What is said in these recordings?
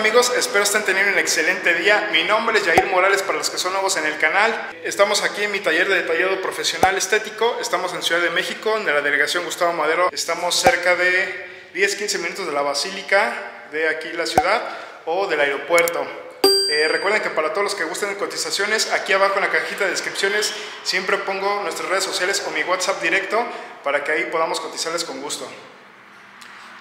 amigos, espero estén teniendo un excelente día. Mi nombre es Jair Morales para los que son nuevos en el canal. Estamos aquí en mi taller de detallado profesional estético. Estamos en Ciudad de México, en la delegación Gustavo Madero. Estamos cerca de 10-15 minutos de la Basílica de aquí la ciudad o del aeropuerto. Eh, recuerden que para todos los que gusten de cotizaciones, aquí abajo en la cajita de descripciones siempre pongo nuestras redes sociales o mi WhatsApp directo para que ahí podamos cotizarles con gusto.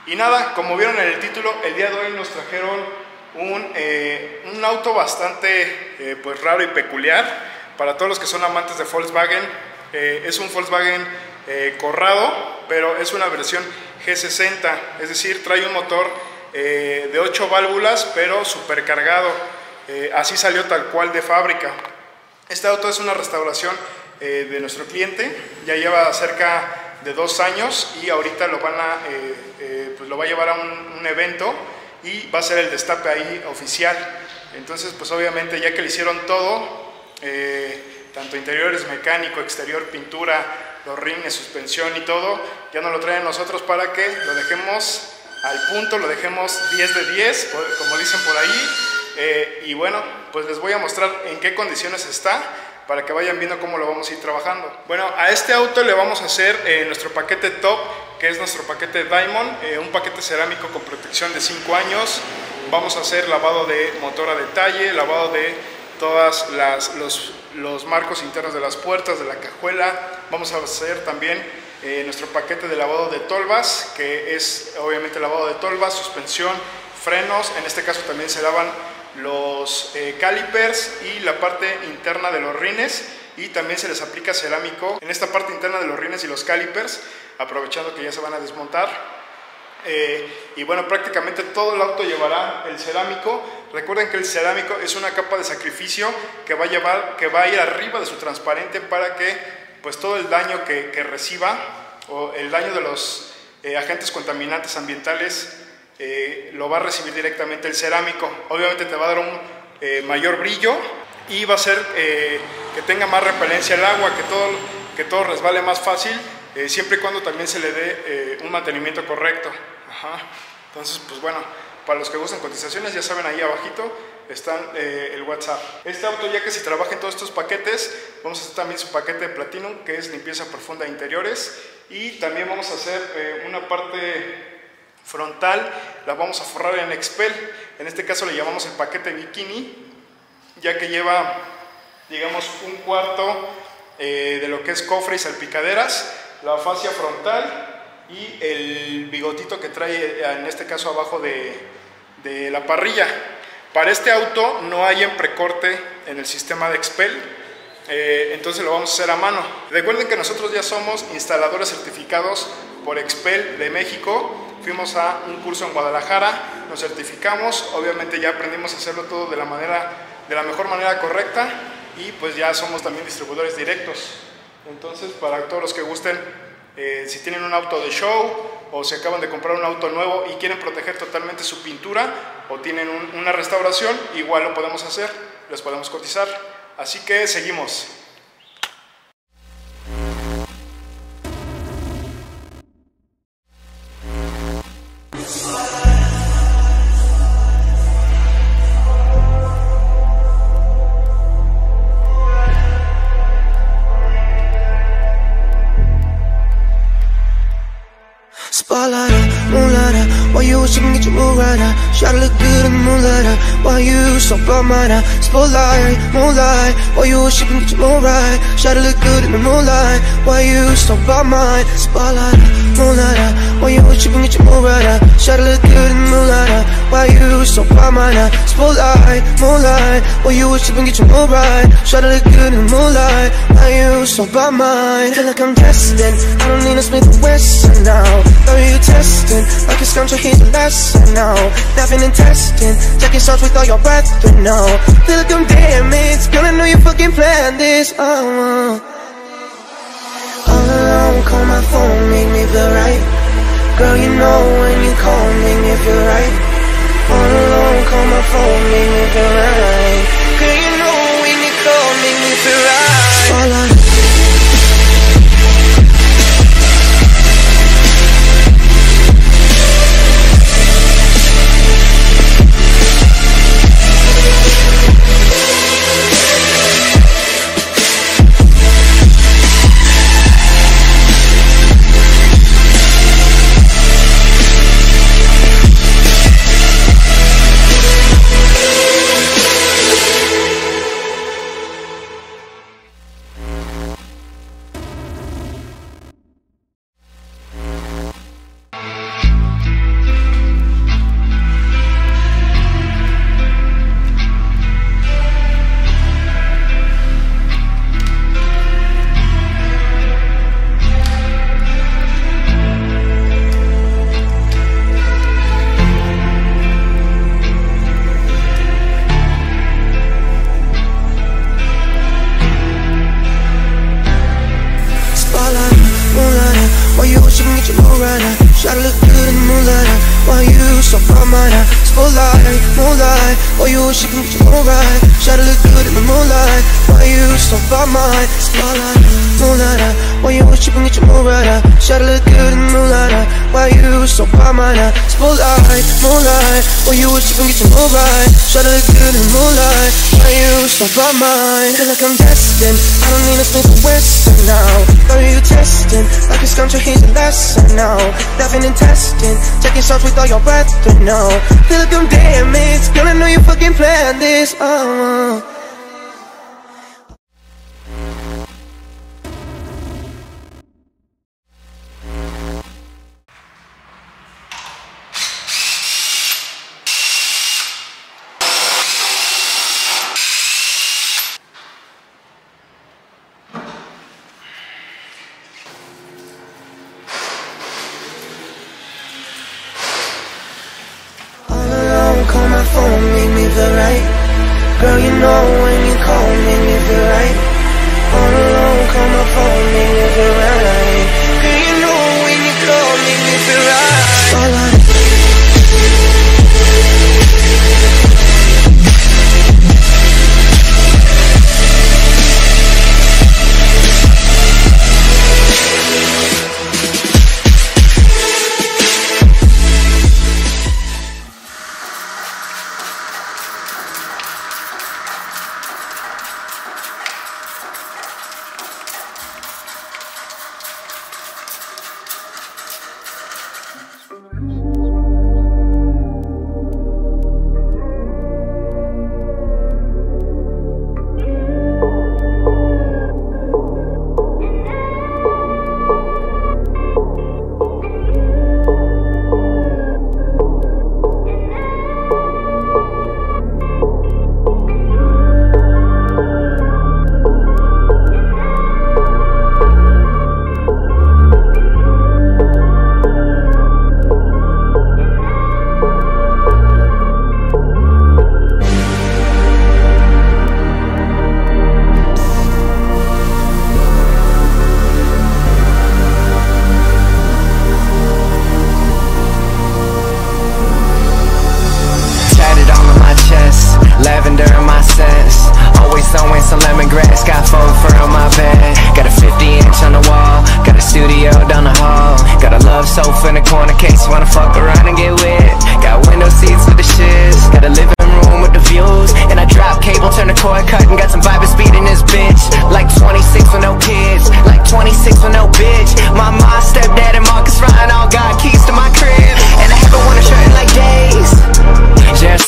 Y nada, como vieron en el título, el día de hoy nos trajeron un, eh, un auto bastante eh, pues raro y peculiar para todos los que son amantes de Volkswagen. Eh, es un Volkswagen Corrado, pero es una versión G60, es decir, trae un motor de 8 válvulas, pero supercargado. así salió tal cual de fábrica. Este auto es una restauración de nuestro cliente, ya lleva cerca de dos años y ahorita lo van a, eh, eh, pues lo va a llevar a un, evento y va a ser el destape ahí oficial. Entonces, pues obviamente ya que le hicieron todo, eh, tanto interiores, mecánico, exterior, pintura, los rines, suspensión y todo, ya nos lo traen nosotros para que lo dejemos al punto, lo dejemos 10 de 10, como dicen por ahí. y bueno, pues les voy a mostrar en qué condiciones está para que vayan viendo cómo lo vamos a ir trabajando. Bueno, a este auto le vamos a hacer eh, nuestro paquete top, que es nuestro paquete Diamond, eh, un paquete cerámico con protección de 5 años. Vamos a hacer lavado de motor a detalle, lavado de todos los, marcos internos de las puertas, de la cajuela. Vamos a hacer también eh, nuestro paquete de lavado de tolvas, que es obviamente lavado de tolvas, suspensión, frenos. En este caso también se lavan los eh, calipers y la parte interna de los rines y también se les aplica cerámico en esta parte interna de los rines y los calipers aprovechando que ya se van a desmontar eh, y bueno prácticamente todo el auto llevará el cerámico recuerden que el cerámico es una capa de sacrificio que va a llevar que va a ir arriba de su transparente para que pues todo el daño que, reciba o el daño de los eh, agentes contaminantes ambientales eh, lo va a recibir directamente el cerámico. Obviamente te va a dar un mayor brillo y va a eh, que tenga más repelencia el agua, que todo, que todo resbale más fácil, siempre y cuando también se le dé un mantenimiento correcto. Entonces, pues bueno, para los que gustan cotizaciones, ya saben ahí abajito están el WhatsApp. Este auto ya que se trabaja en todos estos paquetes, vamos a hacer también su paquete de Platinum, que es limpieza profunda de interiores, y también vamos a hacer una parte frontal la vamos a forrar en Expel. En este caso le llamamos el paquete bikini, ya que lleva, digamos, un cuarto eh, de lo que es cofre y salpicaderas, la fascia frontal y el bigotito que trae, eh, en este caso, abajo de, de la parrilla. Para este auto no hay en precorte en el sistema de Expel, eh, entonces lo vamos a hacer a mano. Recuerden que nosotros ya somos instaladores certificados por Expel de México fuimos a un curso en Guadalajara, nos certificamos, obviamente ya aprendimos a hacerlo todo de la, manera, de la mejor manera correcta y pues ya somos también distribuidores directos. Entonces, para todos los que gusten, eh, si tienen un auto de show o se acaban de comprar un auto nuevo y quieren proteger totalmente su pintura o tienen una restauración, igual lo podemos hacer, les podemos cotizar. Así que seguimos. Try to look good in the moonlight Why you so bummed Spotlight, moonlight Why you wish you can get your look good in the moonlight. Why you so bummed Spotlight, moonlight wish you can get your mood right Try to look good in the moonlight Why you so bummed Spotlight, moonlight Why you wish you get your mood right to look good in the moonlight Why you so bummed Feel like I'm destined I don't need no Smith Wesson now. Know you testing. Like it's come to hear the lesson now. Nothing in testing. Checking shots with all your breath to know Feel like I'm damaged Girl, I know you fucking planned this oh. All alone, call my phone, make me feel right Girl, you know when you call, me feel right. All alone, call my phone, me feel right Why So bad, man? Spotlight, moonlight. Why you wish you can get your moon right? Try to look good in moonlight. Why you so by mine? Feel like I'm destined. I don't need a for Western now. Are you testing? Like this country, he's a lesson now. Laughing and testing. Taking shots with all your brethren now. Feel like I'm damaged. Girl, I know you fucking planned this. Oh. Uh-huh.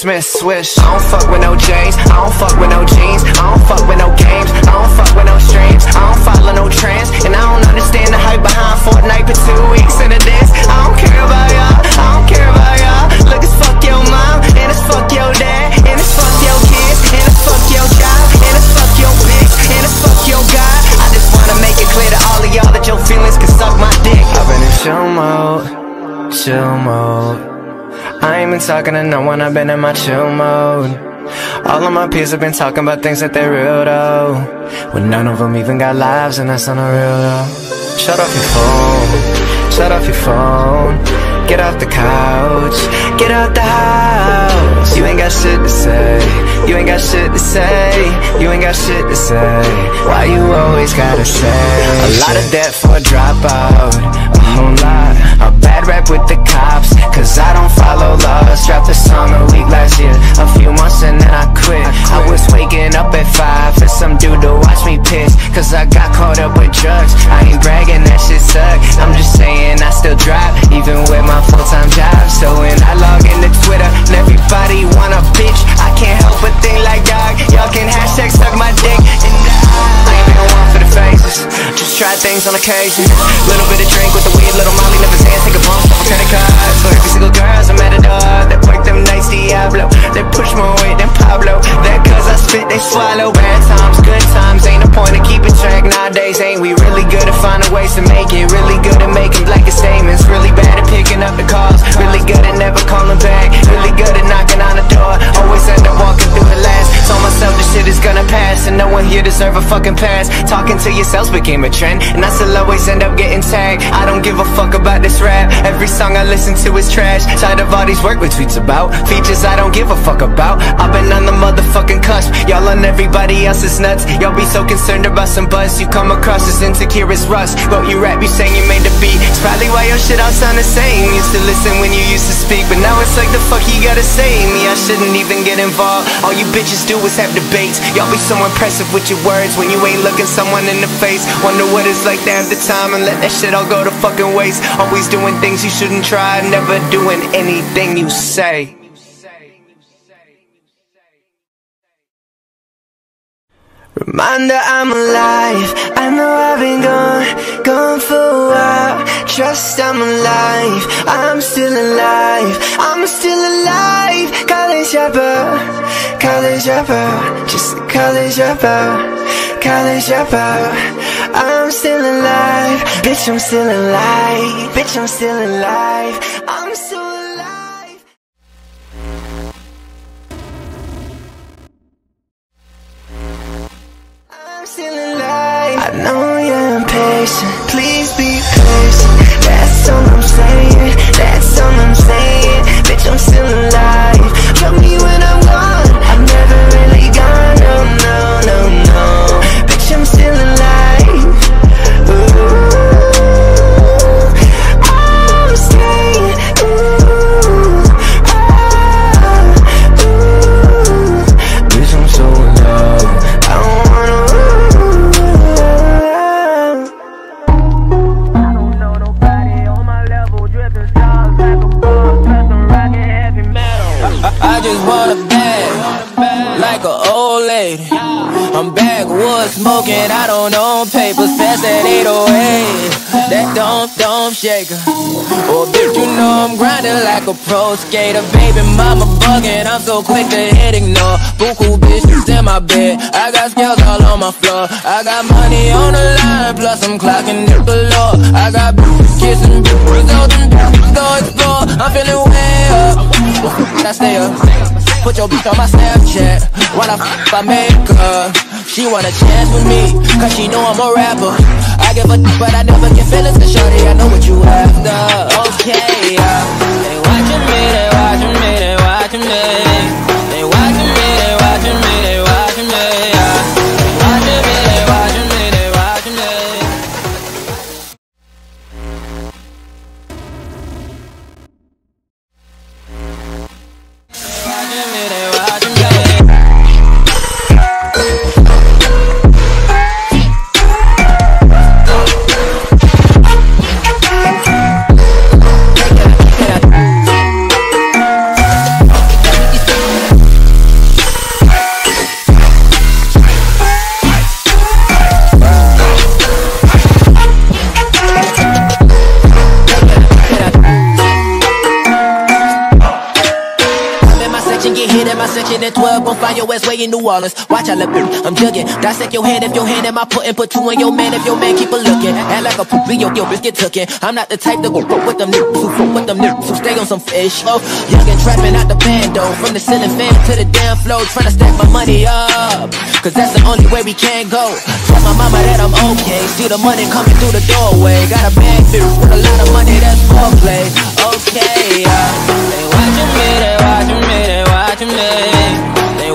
Smith swish. I don't fuck with no J's. I don't fuck with no jeans. I don't fuck with no talking to no one, I've been in my chill mode. All of my peers have been talking about things that they're real though. When none of them even got lives, and that's on the real though. Shut off your phone, shut off your phone. Get off the couch, get out the house. You ain't got shit to say, you ain't got shit to say, you ain't got shit to say. Why you always gotta say a lot of debt for a dropout? A whole lot, a bad rap with the cops, cause I don't follow laws. Dropped a song a week last year, a few months and then I quit. I was waking up at five for some dude to watch me piss, cause I got caught up with drugs. I ain't bragging, that shit suck. I'm just saying I still drive, even with my full time job. Things on occasion. Little bit of drink with the weed, little Molly, never hands, take a bump, couple credit cards for every single girl's I'm at a matador. That work them nights, Diablo. They push more weight than Pablo. That cause I spit, they swallow. Bad times, good times, ain't no point of keeping track nowadays. Ain't we really good at finding ways to make it? Really good at making blanket statements. Really bad at picking up the calls. Really good at never calling back. Really good at knocking on the door. Always end up walking through the last. Told myself this shit is gonna pass, and no one here deserve a fucking pass. Talking to yourselves became a trend, and I still always end up getting tagged. I don't give a fuck about this rap. Every song I listen to is trash. Tired of all these work with tweets about features I don't give a fuck about. I've been on the motherfucking cusp. Y'all on everybody else's nuts. Y'all be so concerned about some buzz. You come across as insecure as rust. Wrote you rap, you saying you made the beat. It's probably why your shit all sound the same. Used to listen when you used to speak, but now it's like the fuck you gotta say me. I shouldn't even get involved. All you bitches do is have debates. Y'all be so impressive with your words when you ain't looking someone in the face. Wonder what it's like have the time and let that shit all go to fucking waste. Always doing things you shouldn't try, never doing anything you say. Reminder I'm alive. I know I've been gone, gone for a while. Trust I'm alive. I'm still alive. I'm still alive. College rapper, college rapper, just a college rapper, college rapper. I'm still alive. Bitch, I'm still alive. Bitch, I'm still alive. I'm still alive. I'm still alive. I know you're impatient. Please be patient. That's all I'm saying. That's all I'm saying. Bitch, I'm still alive. Tell me when I'm Oh, bitch, you know I'm grinding like a pro skater. Baby, mama bugging, I'm so quick to hit ignore. Buku bitches in my bed, I got scales all on my floor. I got money on the line, plus I'm clocking it below. I got bitches kissing, out and bitches go explore. I'm feeling way up. I stay up. Put your bitch on my Snapchat while I f I make her. She want a chance with me, cause she know I'm a rapper. I give a but I never get feelings, cause shorty, I know what you after. Okay, yeah. They watching me, they watching me, they watching me. Orleans. Watch I look, I'm jugging. Dissect your hand if your hand in my putting, put two in your man if your man keep a looking. Act like a poopy, yo, bitch get tookin'. I'm not the type to go fuck with them niggas who fuck with them niggas who stay on some fish. Oh, young and trapping out the bando, from the ceiling fan to the damn floor, trying to stack my money up. Cause that's the only way we can go. Tell my mama that I'm okay. See the money coming through the doorway. Got a bad bitch with a lot of money, that's foreplay. Okay, yeah. They watching me, they watching me, they watching me. They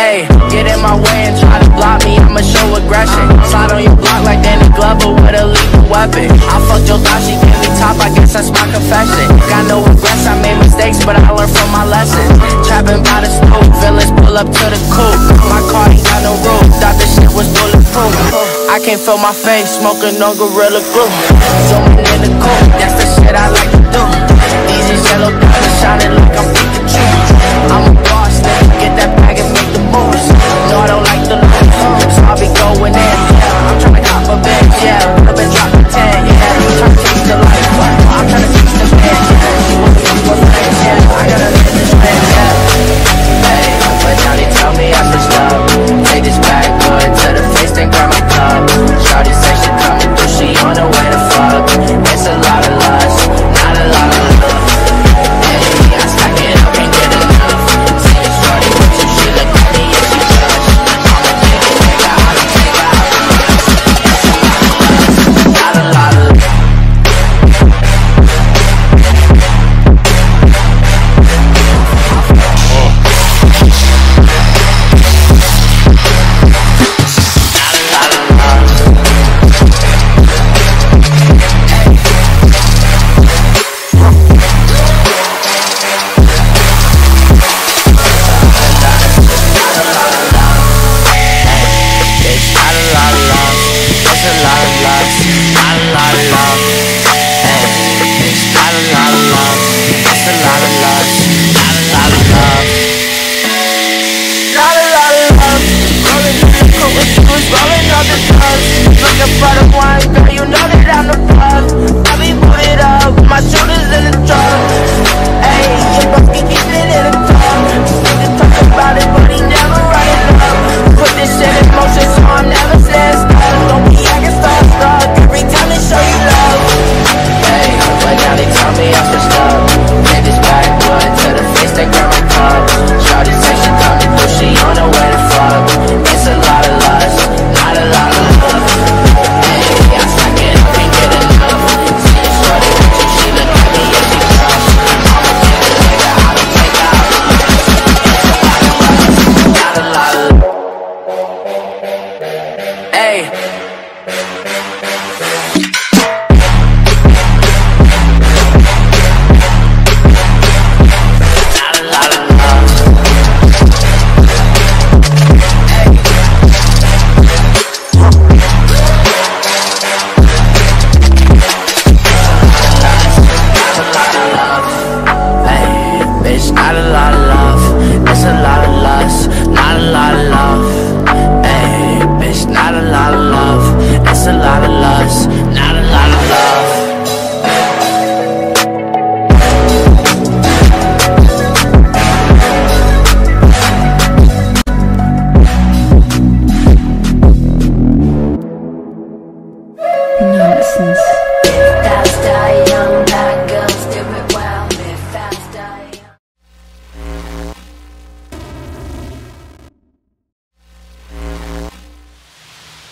Ayy, get in my way and try to block me, I'ma show aggression. Slide on your block like Danny Glover with a lethal weapon. I fucked your thought, she gave me top, I guess that's my confession. Got no regrets, I made mistakes, but I learned from my lessons. Trapping by the stove, villains pull up to the coupe. My car ain't got no roof, thought this shit was bulletproof. I can't feel my face, smoking on Gorilla Glue. Zooming in the coupe, that's the shit I like to do. These yellow diamonds shining like I'm Pikachu. I'm a be going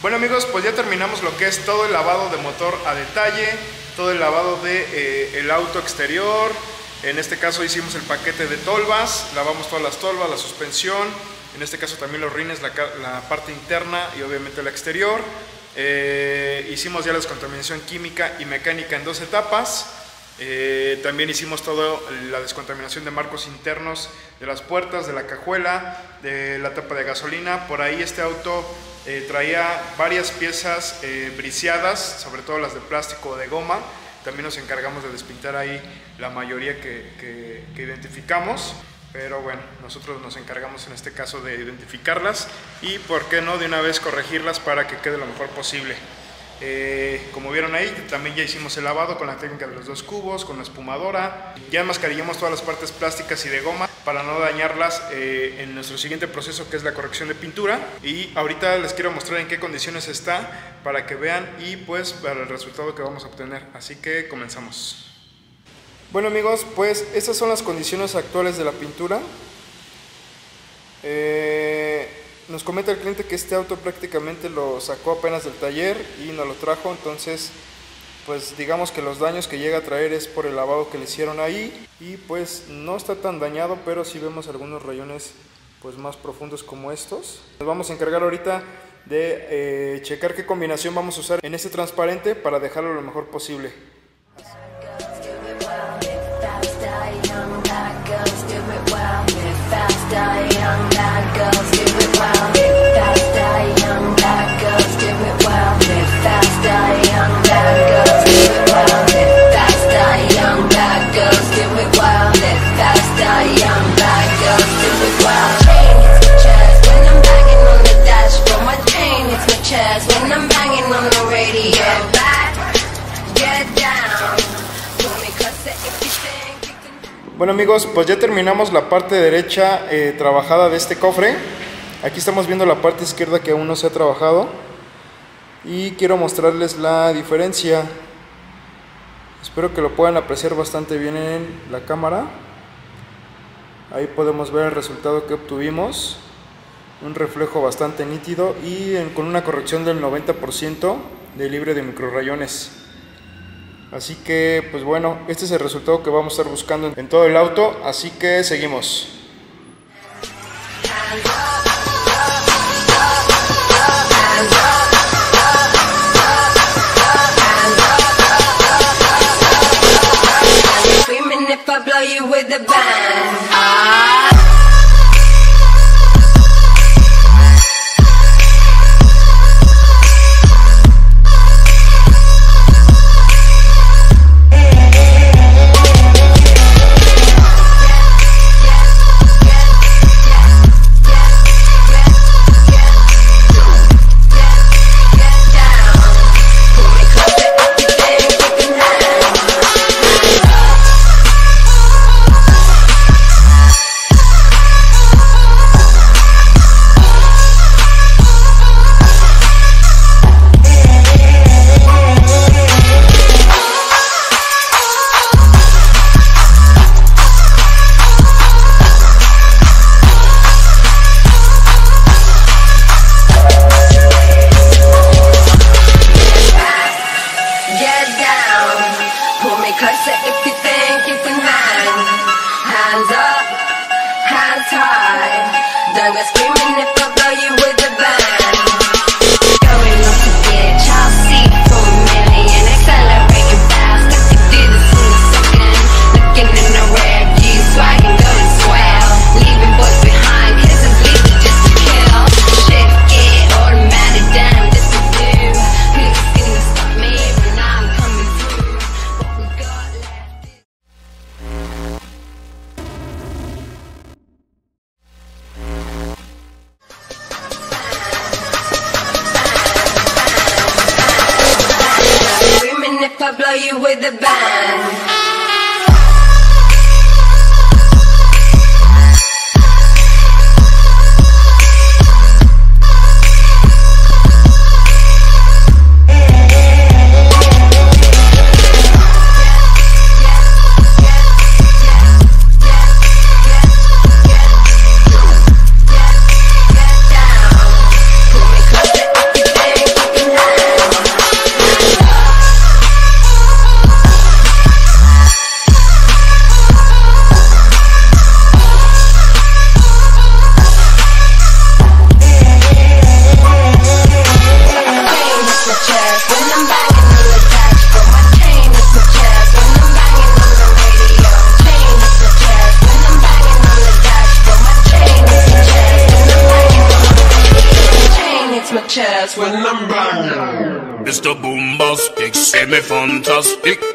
Bueno amigos, pues ya terminamos lo que es todo el lavado de motor a detalle, todo el lavado de eh, el auto exterior. En este caso hicimos el paquete de tolvas, lavamos todas las tolvas, la suspensión, en este caso también los rines, la parte interna y obviamente la exterior. Eh, hicimos ya la descontaminación química y mecánica en dos etapas. Eh, también hicimos toda la descontaminación de marcos internos de las puertas, de la cajuela, de la tapa de gasolina. Por ahí este auto eh, traía varias piezas eh, briseadas, sobre todo las de plástico o de goma. También nos encargamos de despintar ahí la mayoría que, que- que identificamos. Pero bueno, nosotros nos encargamos en este caso de identificarlas y, ¿por qué no?, de una vez corregirlas para que quede lo mejor posible. Eh, como vieron ahí, también ya hicimos el lavado con la técnica de los dos cubos, con la espumadora. Ya enmascarillamos todas las partes plásticas y de goma para no dañarlas eh, en nuestro siguiente proceso que es la corrección de pintura. Y ahorita les quiero mostrar en qué condiciones está para que vean y pues para el resultado que vamos a obtener. Así que comenzamos. Bueno amigos, pues estas son las condiciones actuales de la pintura. Eh, nos comenta el cliente que este auto prácticamente lo sacó apenas del taller y nos lo trajo, entonces pues digamos que los daños que llega a traer es por el lavado que le hicieron ahí y pues no está tan dañado, pero sí vemos algunos rayones pues más profundos como estos. Nos vamos a encargar ahorita de eh, checar qué combinación vamos a usar en este transparente para dejarlo lo mejor posible. Bueno amigos, pues ya terminamos la parte derecha eh, trabajada de este cofre. Aquí estamos viendo la parte izquierda que aún no se ha trabajado. Y quiero mostrarles la diferencia. Espero que lo puedan apreciar bastante bien en la cámara. Ahí podemos ver el resultado que obtuvimos. Un reflejo bastante nítido y con una corrección del 90% de libre de microrayones. Así que, pues bueno, este es el resultado que vamos a estar buscando en todo el auto. Así que seguimos. You with a bang. Ah.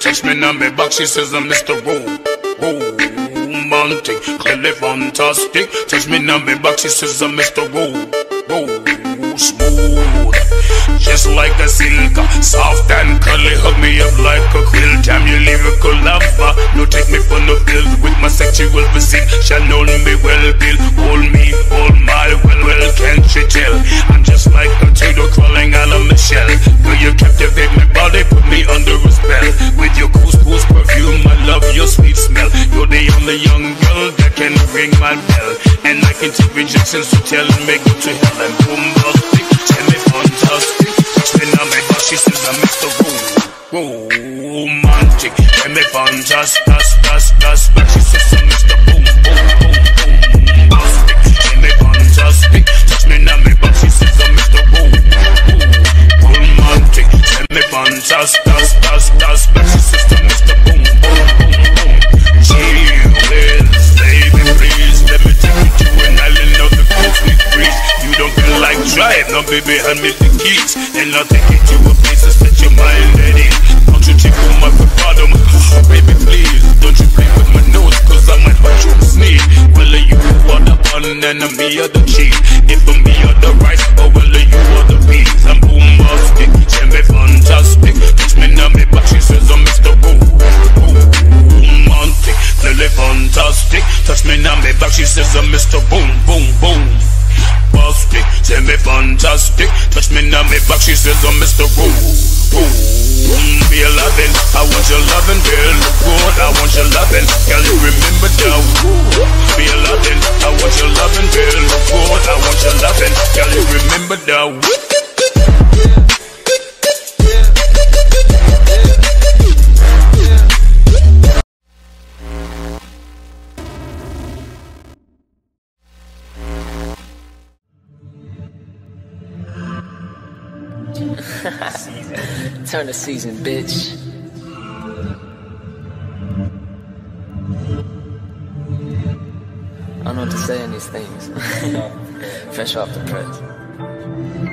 Touch me me back, she says I'm Mr. Ro- Romantic, clearly fantastic. Touch me on me back, she says I'm Mr. Ro- Smooth, just like a silk, soft and curly. Hug me up like a quilt. I'm your lyrical lover. No take me for no pill with my sexual physique. Shall know me well, Bill. Hold me, hold my well, well. Can't you tell? I'm just like a turtle crawling out of my shell. Girl, you captivate my body, put me under a spell. With your couscous perfume, I love your sweet smell. You're the only young girl that can ring my bell. And I can take rejections to tell me go to hell and boom, bustic. Tell me fantastic. Touch me now, my she says I'm Mr en mi panchas, tas, tas, tas, las Jesus son esta boom, boom, boom, boom, boom, en mi panchas, touch me na mi but she says I'm Mr. Boom, boom, boom, romantic, en mi panchas, tas, tas, tas, las Jesus son Mr. boom, boom, boom, boom, chill, baby, please, let me take you to an island of the filthy breeze, you don't feel like driving, no baby, hand me the keys, and I'll take you to a place that's set your mind at ease. Baby, please, don't you play with my nose, cause I might hurt you sneeze. Well, you are the bun and me are the cheese. If me are the rice, or well, you are the peas. I'm bombastic, me fantastic. Touch me now, me back, she says I'm Mr. Boom. Romantic, clearly fantastic. Touch me now, me back, she says I'm Mr. Boom, boom, boom. Bastic, say me fantastic. Touch me now, me back, she says I'm Mr. Boom. I want your loving. Girl, you remember now. Be a loving, I want your loving, girl. Good, I want your loving. Girl, you remember now. Turn the season, bitch. Don't know what to say in these things. Fresh off the press.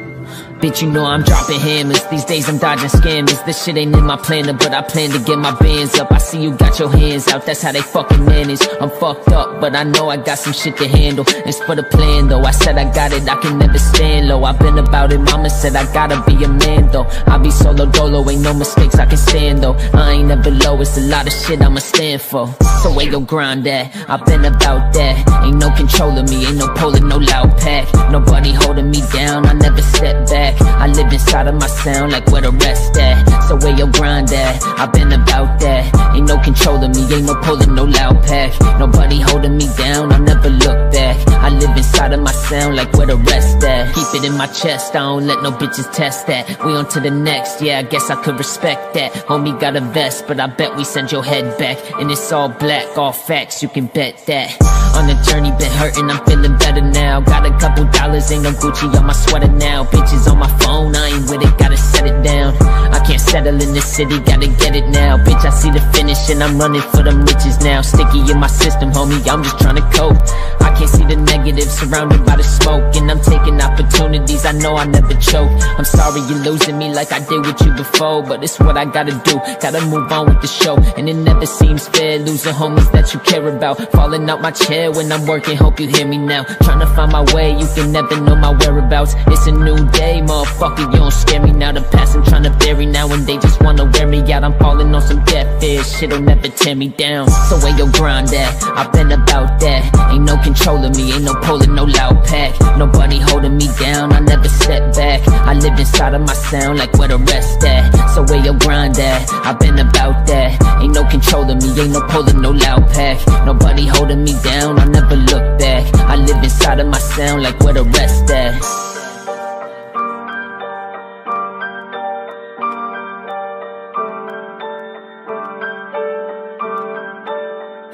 Bitch, you know I'm dropping hammers. These days I'm dodging scammers. This shit ain't in my planner, but I plan to get my bands up. I see you got your hands out, that's how they fucking manage. I'm fucked up, but I know I got some shit to handle. It's for the plan though. I said I got it, I can never stand low. I've been about it, mama said I gotta be a man though. I be solo dolo, ain't no mistakes I can stand though. I ain't never low, it's a lot of shit I'ma stand for. So where your grind at? I've been about that. Ain't no control of me, ain't no pulling, no loud pack. Nobody holding me down, I never step back. I live inside of my sound like where the rest at. So where your grind at? I've been about that. Ain't no control of me, ain't no pulling, no loud pack. Nobody holding me down, I never look back. I live inside of my sound like where the rest at. Keep it in my chest, I don't let no bitches test that. We on to the next, yeah, I guess I could respect that. Homie got a vest, but I bet we send your head back. And it's all black, all facts, you can bet that. On the journey, been hurting, I'm feeling better now. Got a couple dollars, ain't no Gucci on my sweater now. Bitches on my phone, I ain't with it, gotta set it down. I can't settle in this city, gotta get it now. Bitch, I see the finish and I'm running for them riches now. Sticky in my system, homie, I'm just trying to cope. I can't see the negatives, surrounded by the smoke. And I'm taking opportunities, I know I never choke. I'm sorry you're losing me like I did with you before. But it's what I gotta do, gotta move on with the show. And it never seems fair, losing homies that you care about. Falling out my chair when I'm working, hope you hear me now. Trying to find my way, you can never know my whereabouts. It's a new day, motherfucker, you don't scare me now. The past I'm trying to bury now, and they just wanna wear me out. I'm falling on some death fish, shit'll never tear me down. So where your grind at? I've been about that. Ain't no control of me, ain't no pulling, no loud pack. Nobody holding me down, I never step back. I live inside of my sound like where the rest at. So where your grind at? I've been about that. Ain't no control of me, ain't no pulling, no loud pack. Nobody holding me down, I never look back. I live inside of my sound like where the rest at.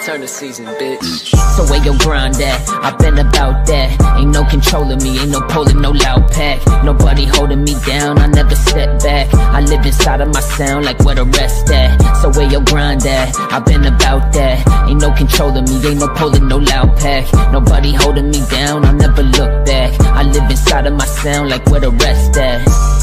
Turn the season, bitch. So where your grind at? I've been about that. Ain't no control of me, ain't no pulling, no loud pack. Nobody holding me down, I never step back. I live inside of my sound like where the rest at. So where your grind at? I've been about that. Ain't no control of me, ain't no pulling, no loud pack. Nobody holding me down, I never look back. I live inside of my sound like where the rest at.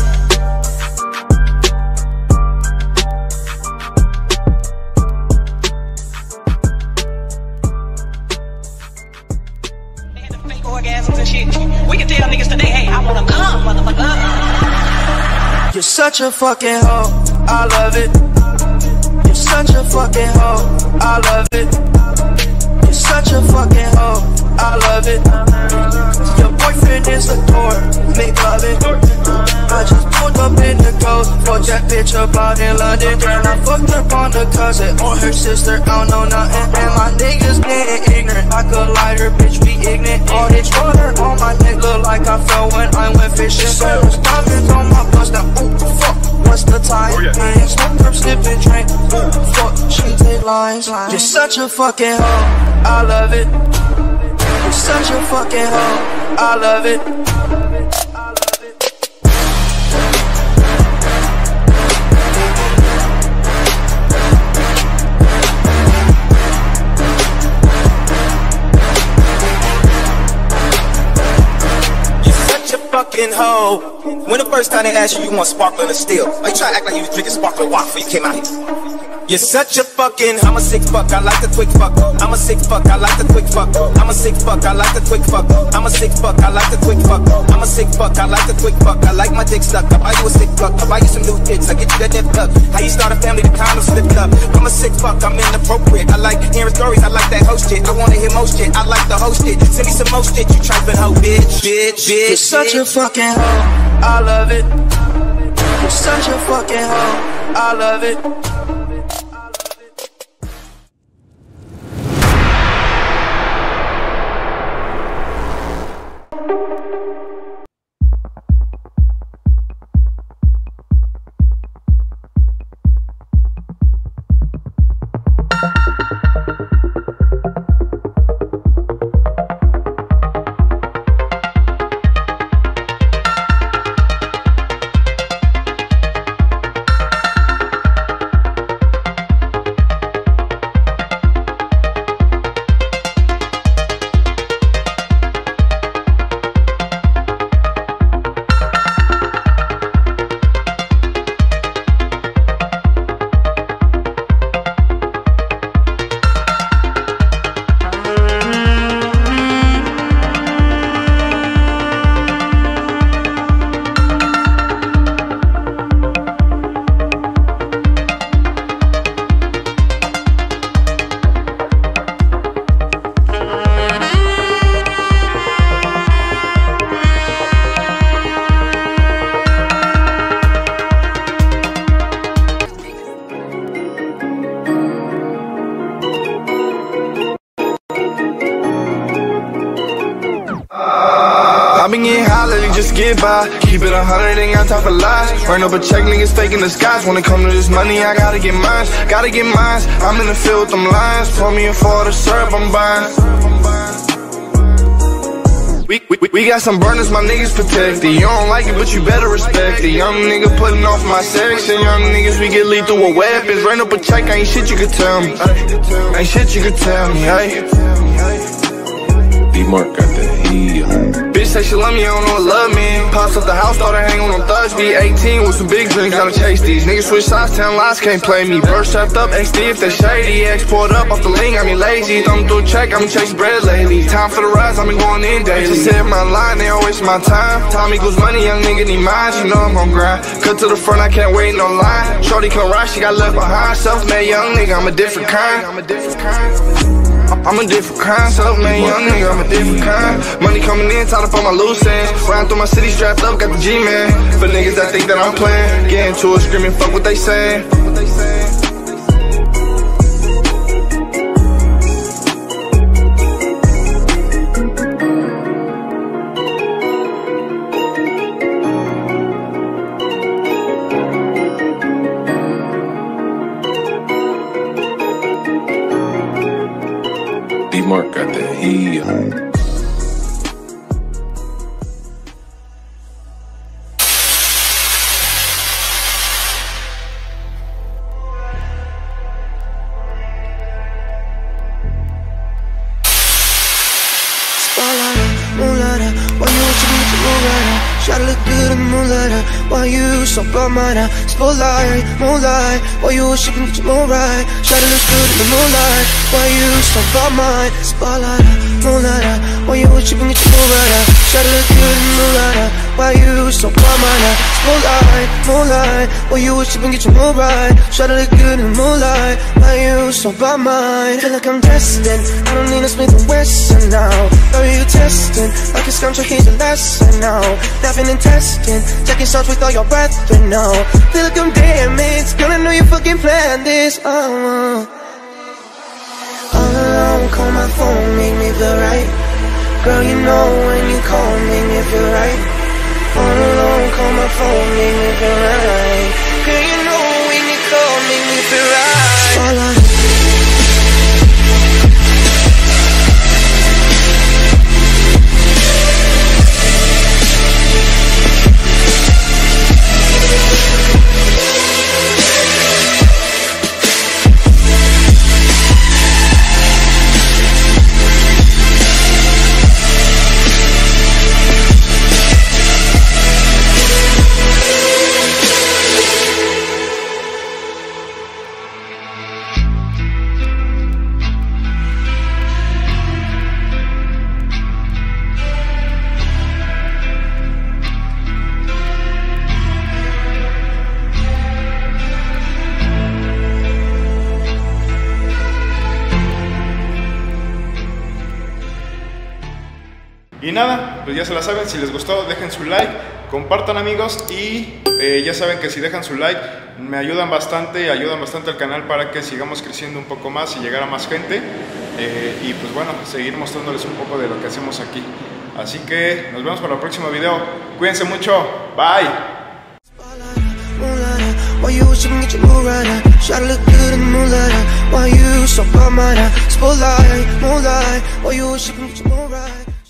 Such a fucking hoe, I love it. You're such a fucking hoe, I love it. You're such a fucking hoe, I love it. Boyfriend is a tour, make love it. I just pulled up in the ghost, fucked that bitch up out in London. And I fucked up on the cousin or her sister, I don't know nothing. And my niggas getting ignorant, I could lie her, bitch, be ignorant. All this water on my neck look like I fell when I went fishing. So diamonds on my bust now, ooh, fuck. What's the time? Oh, I ain't smoke, herb, sniffing, drink. Ooh, fuck, she take lines. You're such a fucking hoe, I love it. Such a fucking hoe, I love it. Fucking hoe. When the first time they asked you, you want sparkling or still? Why you try to act like you was drinking sparkling water before you came out here? You're such a fucking, I'm a sick fuck, I like the quick fuck. I'm a sick fuck, I like the quick fuck. I'm a sick fuck, I like the quick fuck. I'm a sick fuck, I like the quick fuck. I'm a sick fuck, I like the quick fuck. I like my dick stuck. I buy you a sick fuck. I buy you some new dicks. I get you that nip up. How you start a family, the condoms slipped up. I'm a sick fuck, I'm inappropriate. I like hearing stories, I like that host shit. I wanna hear most shit, I like the host shit. Send me some most shit, you tripping hoe, bitch, bitch, bitch. You're such a fucking hoe. I love it. You're such a fucking hoe. I love it. Run up a check, niggas faking the skies. When it come to this money, I gotta get mines, Gotta get mines. I'm in the field with them lions. Pour me a for the syrup, I'm buying. We, we, we got some burners, my niggas protected. You don't like it, but you better respect it. Young nigga putting off my section. Young niggas, we get lethal with weapons. Ran up a check, ain't shit you could tell me. Ain't shit you could tell me, hey. D-Mark. Bitch say she love me, I don't know what love me. Pops up the house, thought I hang on thugs. Be 18 with some big dreams, gotta chase these. Niggas switch sides, 10 lies, can't play me. Burst strapped up, XD if they shady. Export up off the link, I mean lazy. Thumb through a check, I'm chasing bread lately. Time for the rise, been going in daily. Just said my line, they don't waste my time. Time equals money, young nigga need mine. You know I'm gon' grind. Cut to the front, I can't wait no line. Shorty come right, she got left behind. Self made young nigga, I'm a different kind. I'm a different kind. I'm a different kind, self-made young nigga, I'm a different kind. Money coming in, tied up on my loose ends Riding through my city, strapped up, got the G-Man. For niggas that think that I'm playing Getting to it, screaming, fuck what they saying got Good in the moonlighter, why you so blind Spotlight, moonlight, why you wish you can get your right? Try to look good in the moonlight, why you so blind Spotlighter, moonlighter, why you wish you can get your right? Try to look good in the moonlighter, why you so blind Spotlight, moonlight, you wish you can get your moon right? Try to look good in the moonlight, why you so blind Feel like I'm destined, I don't need a Smith and Wesson now. Are you testing? Like it's to here's a lesson now. Nothing in testing, taking shots with all your breath brethren now. Feel like I'm damaged, girl, I know you fucking planned this. Oh. Uh, uh. All alone, call my phone, make me feel right. Girl, you know when you call, make me feel right. All alone, call my phone, make me feel right. Girl, you know when you call, make me feel right. Ya se la saben, si les gustó dejen su like, compartan amigos y eh, ya saben que si dejan su like me ayudan bastante, ayudan bastante al canal para que sigamos creciendo un poco más y llegar a más gente. Eh, y pues bueno, seguir mostrándoles un poco de lo que hacemos aquí. Así que nos vemos para el próximo video. Cuídense mucho. Bye.